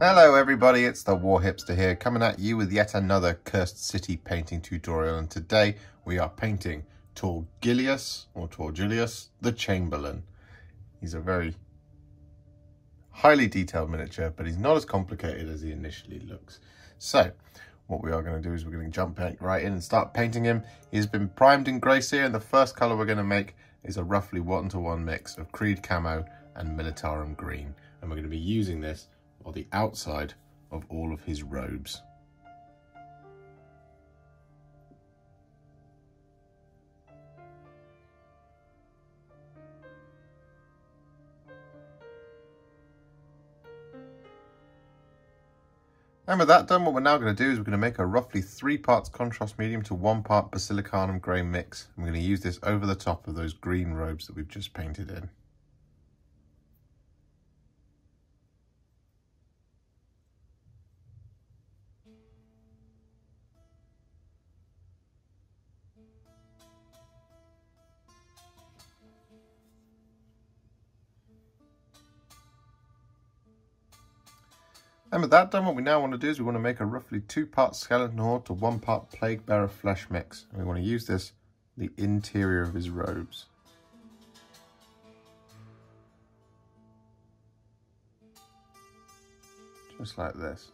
Hello everybody, it's the Warhipster here, coming at you with yet another Cursed City painting tutorial, and today we are painting Torgillius, or Torgillius, the Chamberlain. He's a very highly detailed miniature, but he's not as complicated as he initially looks. So, what we are going to do is we're going to jump right in and start painting him. He's been primed in Grey Seer, and the first colour we're going to make is a roughly one-to-one -one mix of Creed Camo and Militarum Green, and we're going to be using this or the outside of all of his robes. And with that done, what we're now going to do is we're going to make a roughly three parts contrast medium to one part basilicanum grey mix. I'm going to use this over the top of those green robes that we've just painted in. And with that done, what we now want to do is we want to make a roughly two part skeleton horde to one part plague bearer flesh mix. And we want to use this, the interior of his robes. Just like this.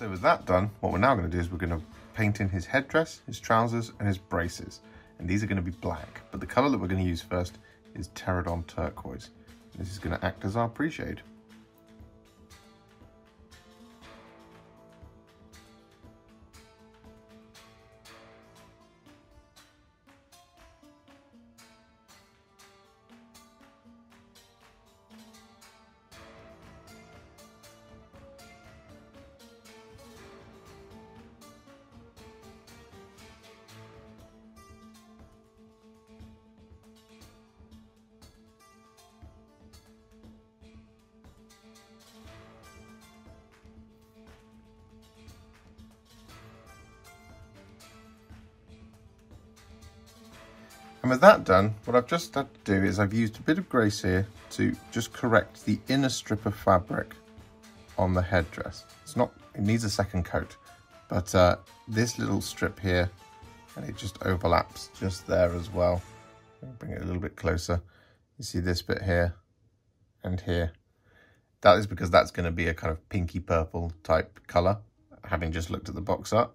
So with that done, what we're now going to do is we're going to paint in his headdress, his trousers and his braces. And these are going to be black, but the colour that we're going to use first is Terradon Turquoise. This is going to act as our pre-shade. That done, what I've just had to do is I've used a bit of Grey Seer to just correct the inner strip of fabric on the headdress. It's not, it needs a second coat, but uh, this little strip here, and it just overlaps just there as well. bring it a little bit closer. You see this bit here and here. That is because that's going to be a kind of pinky purple type colour, having just looked at the box art.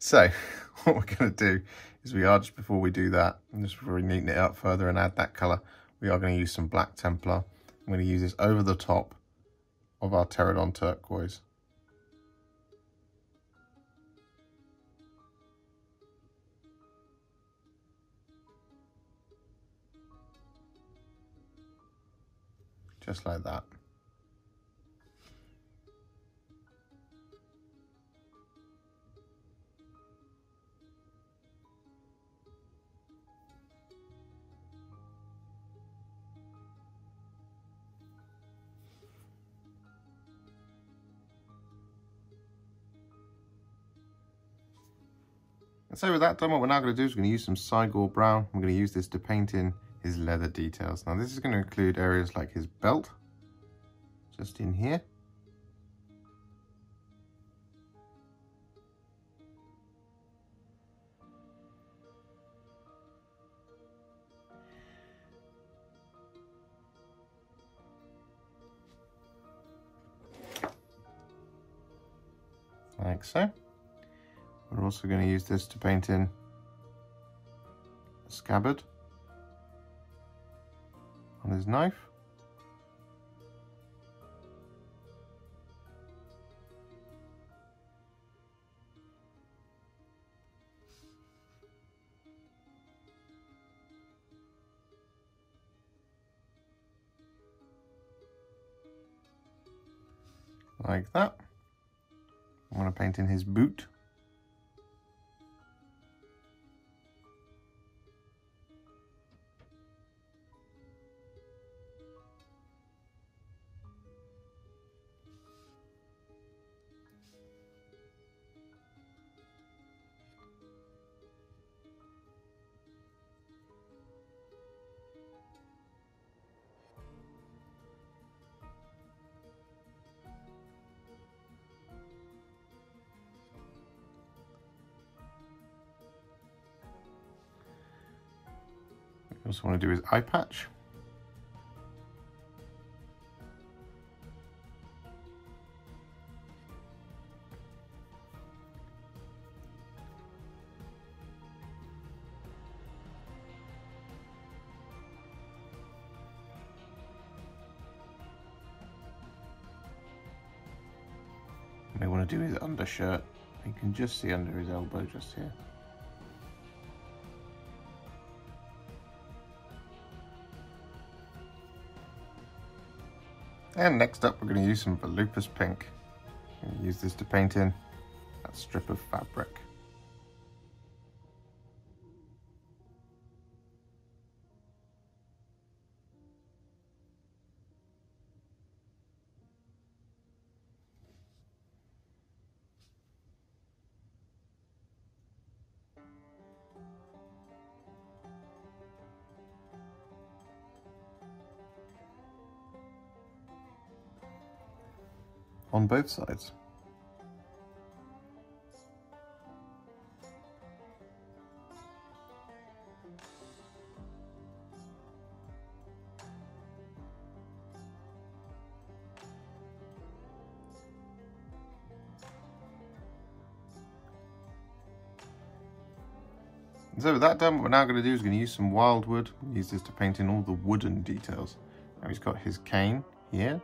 So what we're going to do is we are, just before we do that, and just before we neaten it up further and add that colour, we are going to use some Black Templar. I'm going to use this over the top of our Terradon Turquoise. Just like that. And so with that done, what we're now going to do is we're going to use some Cygor Brown. We're going to use this to paint in his leather details. Now this is going to include areas like his belt, just in here. also going to use this to paint in a scabbard on his knife. like that. I'm going to paint in his boot. Want to do his eye patch. may want to do his undershirt. You can just see under his elbow just here. And next up, we're going to use some Volupus Pink. use this to paint in that strip of fabric. Both sides. so with that done, what we're now going to do is going to use some Wyldwood. Use this to paint in all the wooden details. Now he's got his cane here.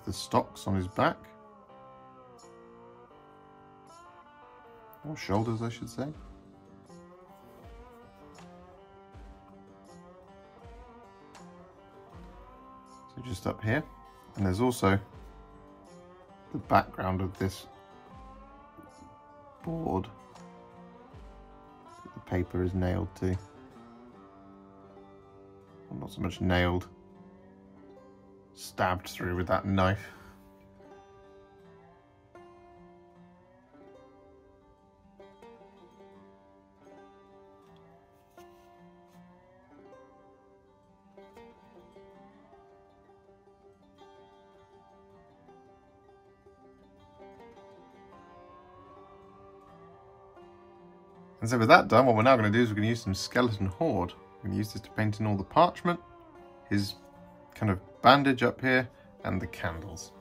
The stocks on his back. Or shoulders, I should say. So just up here. And there's also the background of this board the paper is nailed to. Well, not so much nailed, stabbed through with that knife. And so with that done, what we're now going to do is we're going to use some skeleton horde. We're going to use this to paint in all the parchment, his kind of bandage up here and the candles.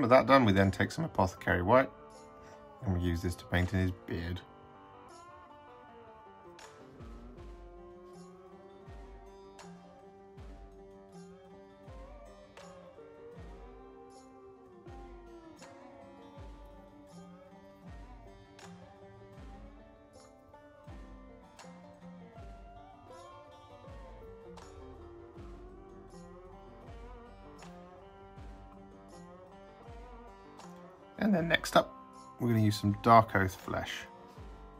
With that done, we then take some Apothecary White and we use this to paint in his beard. Use some Darkoath flesh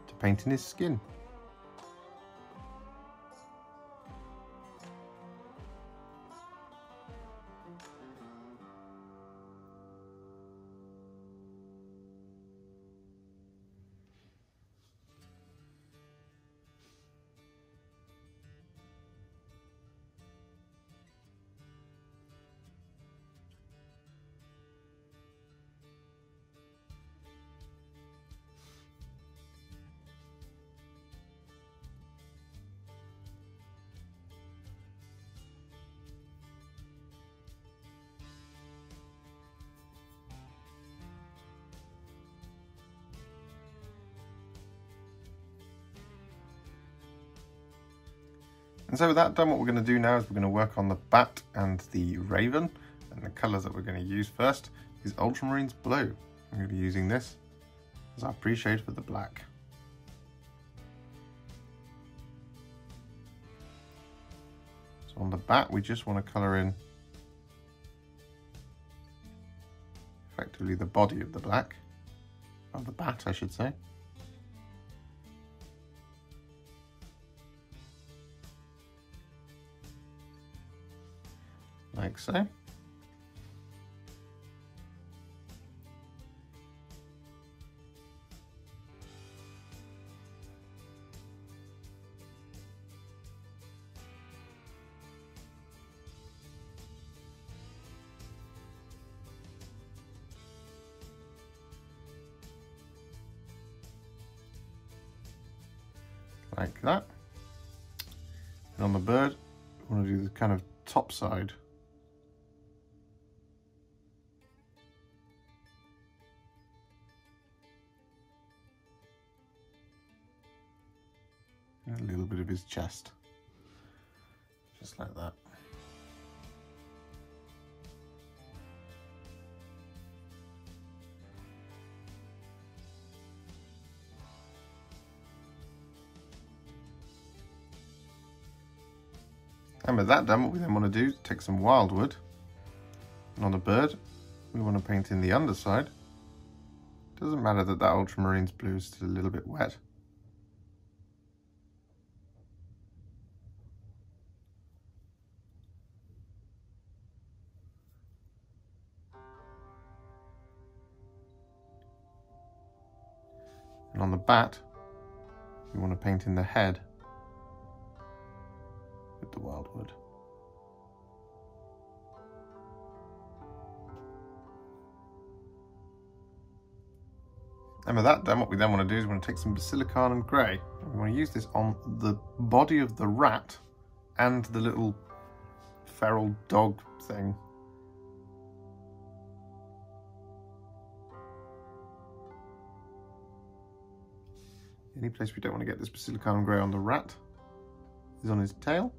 to paint in his skin. And so with that done, what we're going to do now is we're going to work on the bat and the raven. And the colours that we're going to use first is Ultramarines Blue. I'm going to be using this as our pre-shade for the black. So on the bat, we just want to colour in effectively the body of the black, of the bat, I should say. Like so. Chest, just like that. And with that done, what we then want to do is take some Wyldwood. And on the bird, we want to paint in the underside. Doesn't matter that that ultramarines blue is still a little bit wet. On the bat, we want to paint in the head with the Wyldwood. And with that done, what we then want to do is we want to take some Basilicanum Grey. We want to use this on the body of the rat and the little feral dog thing. Any place we don't want to get this Basilicanum Grey on the rat is on his tail.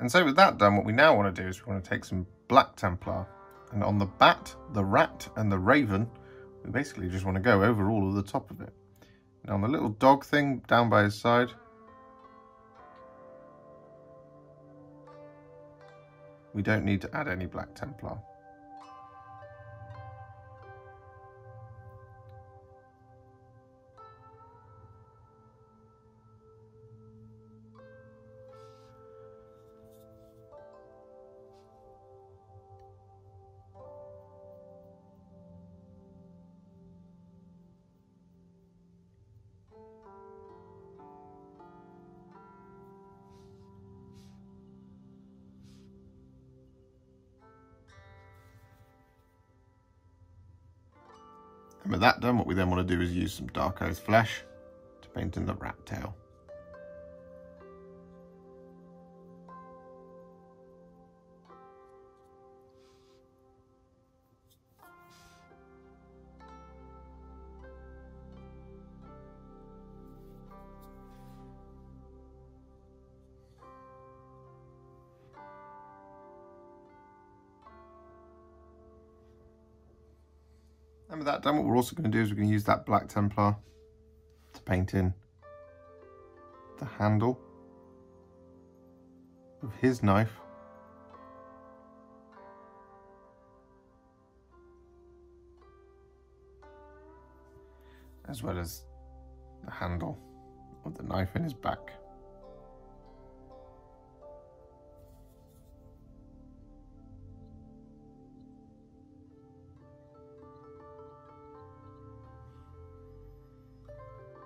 And so with that done, what we now want to do is we want to take some Black Templar. And on the bat, the rat and the raven, we basically just want to go over all of the top of it. Now on the little dog thing down by his side, we don't need to add any Black Templar. And with that done, what we then want to do is use some Darkoath Flesh to paint in the rat tail. That done, what we're also going to do is we're going to use that Black Templar to paint in the handle of his knife. As well as the handle of the knife in his back.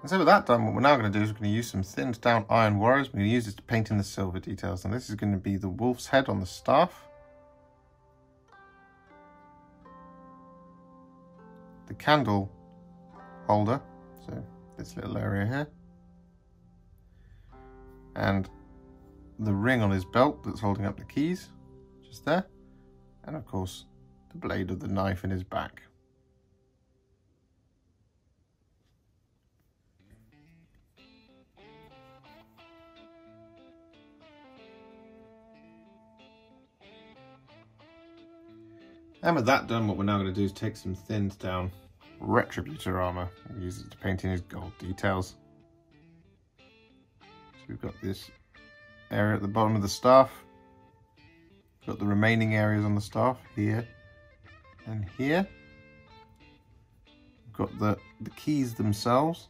And so with that done, what we're now going to do is we're going to use some thinned down iron warriors. We're going to use this to paint in the silver details. And this is going to be the wolf's head on the staff. The candle holder, so this little area here. And the ring on his belt that's holding up the keys, just there. And of course, the blade of the knife in his back. And with that done, what we're now going to do is take some thinned down Retributor armor use it to paint in his gold details. So we've got this area at the bottom of the staff. We've got the remaining areas on the staff here and here. We've got the, the keys themselves.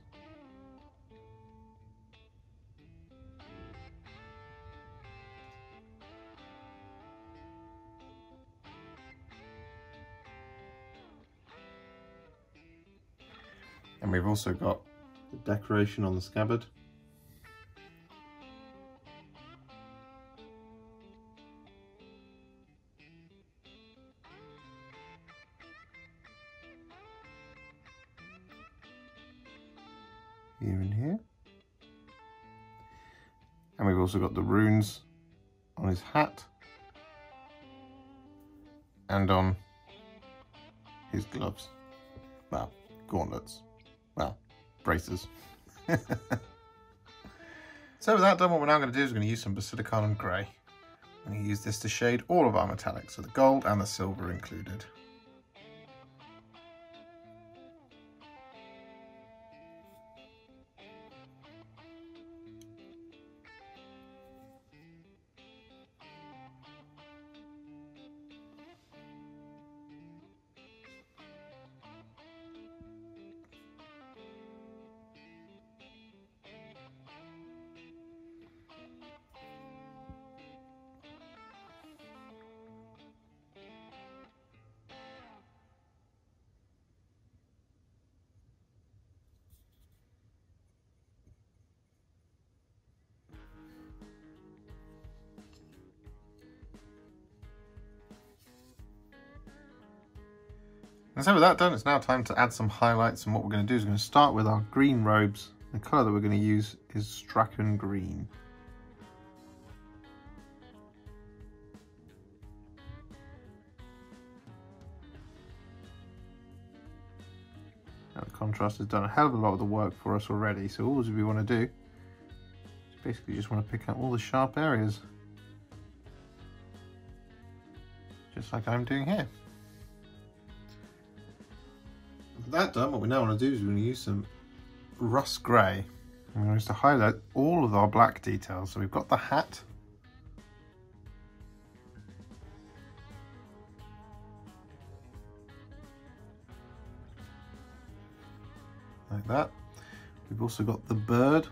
We've also got the decoration on the scabbard. Here and here. And we've also got the runes on his hat and on his gloves. Well, gauntlets well, braces. so with that done, what we're now going to do is we're going to use some Basilicanum Grey. I'm going to use this to shade all of our metallics, so the gold and the silver included. And so with that done, it's now time to add some highlights. And what we're going to do is we're going to start with our green robes. The colour that we're going to use is Straken Green. Now the contrast has done a hell of a lot of the work for us already. So all we want to do is basically just want to pick out all the sharp areas. Just like I'm doing here that done, what we now want to do is we're going to use some Russ Grey. And we're going to highlight all of our black details. So we've got the hat. Like that. We've also got the bird.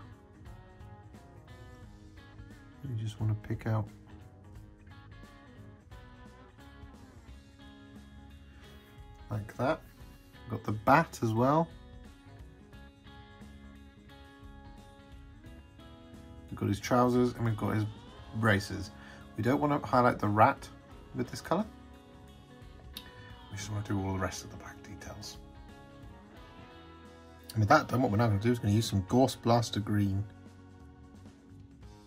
You just want to pick out like that. Got the bat as well. We've got his trousers and we've got his braces. We don't want to highlight the rat with this colour. We just want to do all the rest of the black details. And with that done, what we're now going to do is going to use some Gauss Blaster Green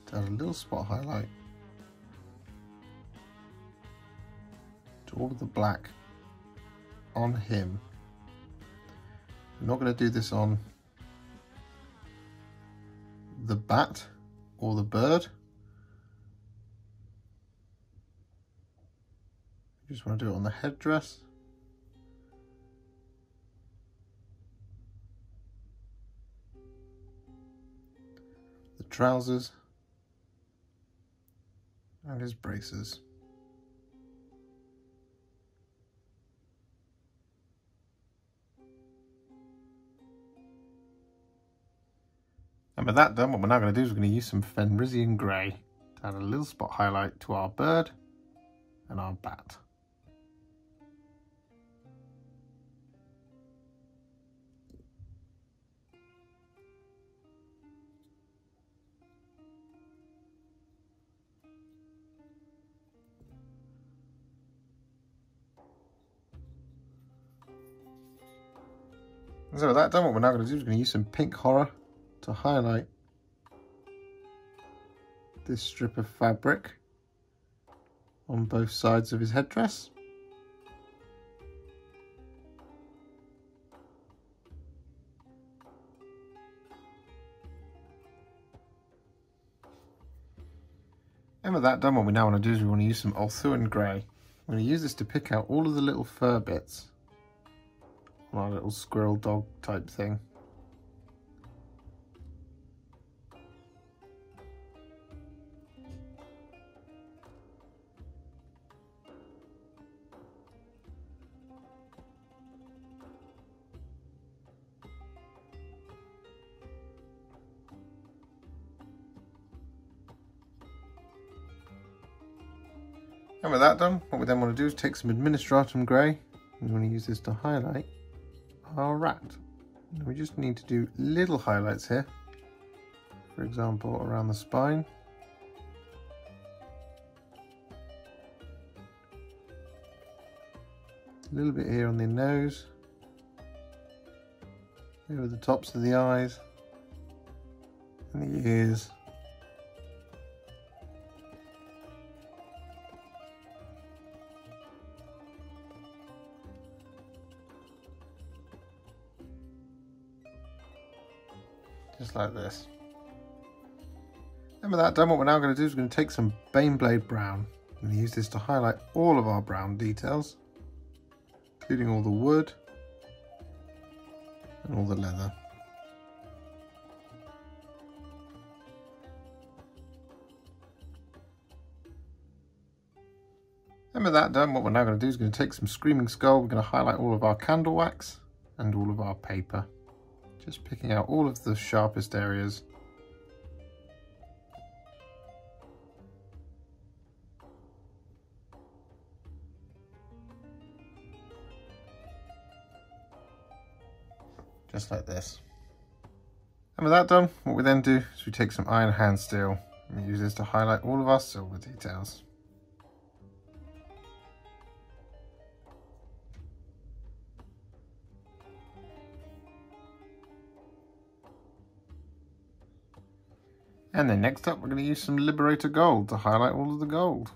to add a little spot highlight to all of the black on him I'm not going to do this on the bat or the bird. You just want to do it on the headdress. The trousers and his braces. With that done, what we're now going to do is we're going to use some Fenrisian Grey to add a little spot highlight to our bird and our bat. So with that done, what we're now going to do is we're going to use some pink horror to highlight this strip of fabric on both sides of his headdress. And with that done, what we now want to do is we want to use some Ulthuan Grey. I'm going to use this to pick out all of the little fur bits on our little squirrel dog type thing. To do is take some Administratum Grey. We want to use this to highlight our rat. We just need to do little highlights here. For example, around the spine. A little bit here on the nose. Over the tops of the eyes. And the ears. Like this. And with that done, what we're now going to do is we're going to take some Baneblade Brown. I'm going to use this to highlight all of our brown details, including all the wood and all the leather. And with that done, what we're now going to do is going to take some Screaming Skull, we're going to highlight all of our candle wax and all of our paper. Just picking out all of the sharpest areas. Just like this. And with that done, what we then do is we take some iron hand steel and use this to highlight all of our silver details. And then next up, we're going to use some Liberator Gold to highlight all of the gold.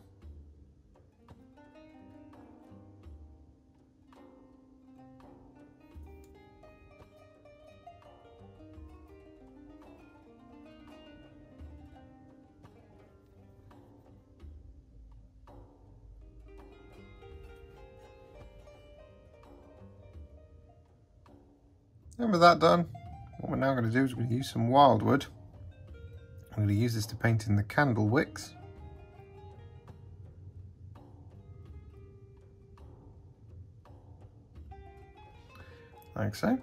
And with that done, what we're now going to do is we're going to use some Wyldwood I'm going to use this to paint in the candle wicks. Like so.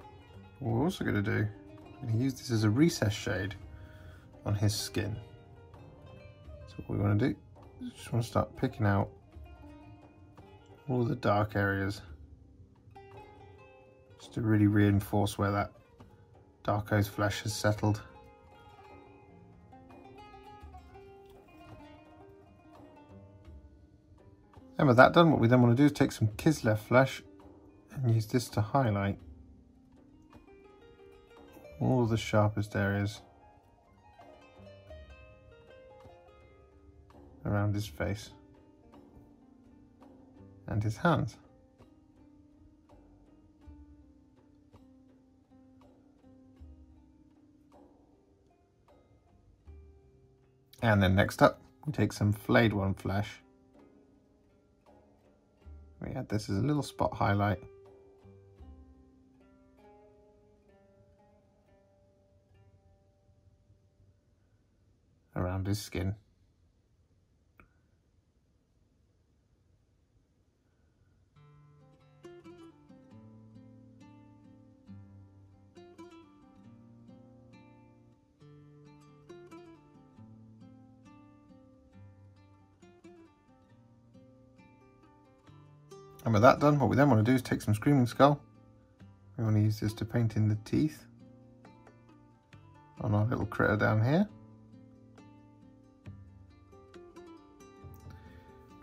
What we're also going to do, I'm going to use this as a recess shade on his skin. So what we want to do is just want to start picking out all the dark areas just to really reinforce where that Darkoath flesh has settled. And with that done, what we then want to do is take some Kislev flesh and use this to highlight all the sharpest areas around his face and his hands. And then next up, we take some flayed one flesh we add this as a little spot highlight. around his skin. And with that done, what we then want to do is take some Screaming Skull. We want to use this to paint in the teeth on our little critter down here.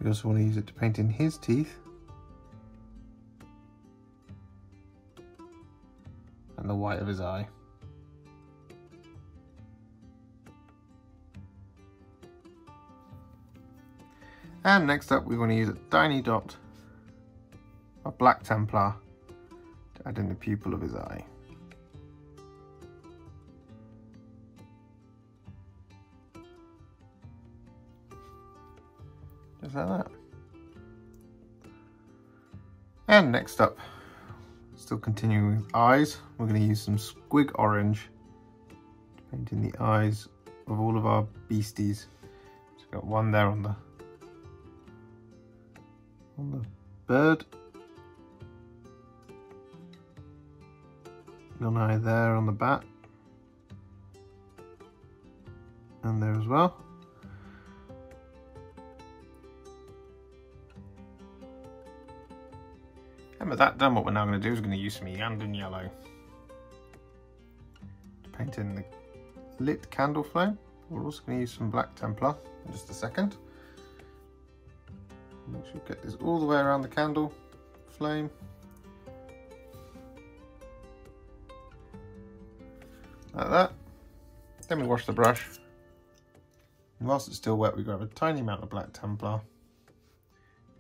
We also want to use it to paint in his teeth. and the white of his eye. And next up we're going to use a tiny dot of Black Templar to add in the pupil of his eye. Just like that. And next up, still continuing with eyes, we're going to use some squig orange to paint in the eyes of all of our beasties. So we've got one there on the on the bird. One eye there on the bat. And there as well. And with that done, what we're now going to do is going to use some Iyanden yellow to paint in the lit candle flame. We're also going to use some black Templar in just a second. Make sure we get this all the way around the candle flame. Like that. Then we wash the brush. And whilst it's still wet, we grab a tiny amount of black Templar.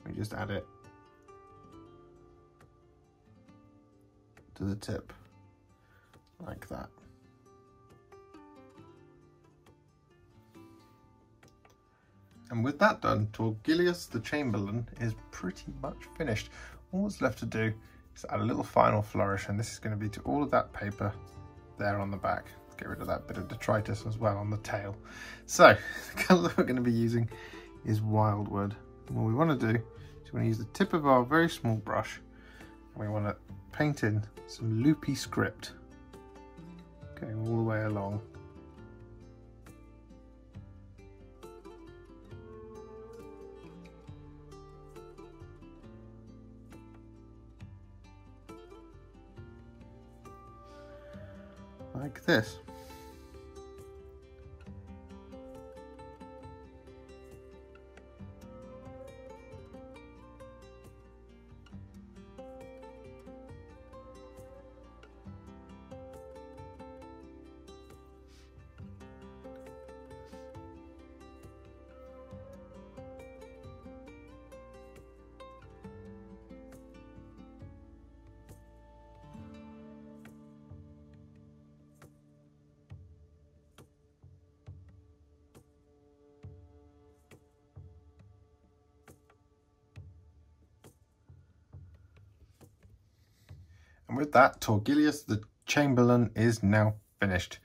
We just add it to the tip, like that. And with that done, Torgillius the Chamberlain is pretty much finished. All that's left to do is add a little final flourish, and this is going to be to all of that paper there on the back. Let's get rid of that bit of detritus as well on the tail. So, the colour we're going to be using is Wyldwood. And what we want to do is we want to use the tip of our very small brush, and we want to paint in some loopy script going all the way along like this. With that, Torgillius the Chamberlain is now finished.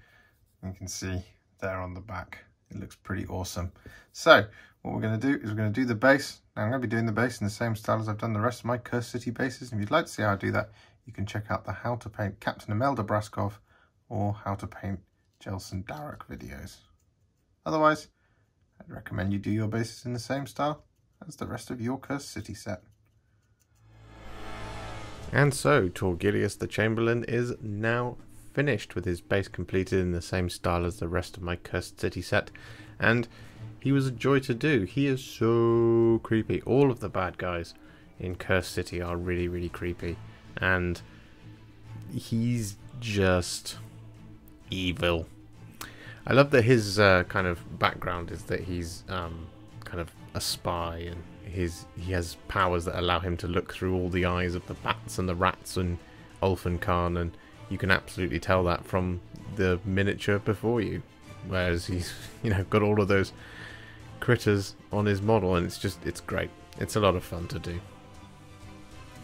You can see there on the back, it looks pretty awesome. So what we're going to do is we're going to do the base. Now I'm going to be doing the base in the same style as I've done the rest of my Curse City bases. And if you'd like to see how I do that, you can check out the How to Paint Captain Emelda Braskov or How to Paint Jelsen Darrock videos. Otherwise, I'd recommend you do your bases in the same style as the rest of your Curse City set. And so, Torgillius the Chamberlain is now finished with his base completed in the same style as the rest of my Cursed City set. And he was a joy to do. He is so creepy. All of the bad guys in Cursed City are really, really creepy. And he's just evil. I love that his uh, kind of background is that he's um, kind of a spy and his he has powers that allow him to look through all the eyes of the bats and the rats and Ulfenkarn, and you can absolutely tell that from the miniature before you. Whereas he's you know got all of those critters on his model, and it's just it's great. It's a lot of fun to do.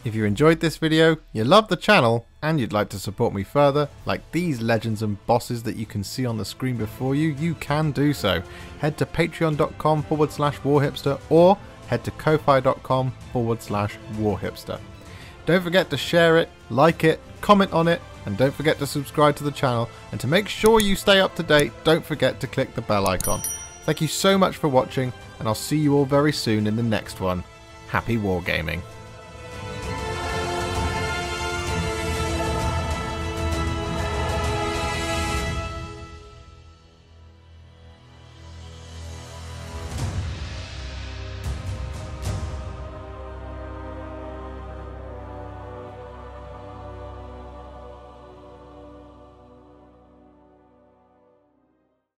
If you enjoyed this video, you love the channel, and you'd like to support me further, like these legends and bosses that you can see on the screen before you, you can do so. Head to patreon.com forward slash warhipster or head to ko-fi.com forward slash warhipster. Don't forget to share it, like it, comment on it, and don't forget to subscribe to the channel. And to make sure you stay up to date, don't forget to click the bell icon. Thank you so much for watching, and I'll see you all very soon in the next one. Happy wargaming.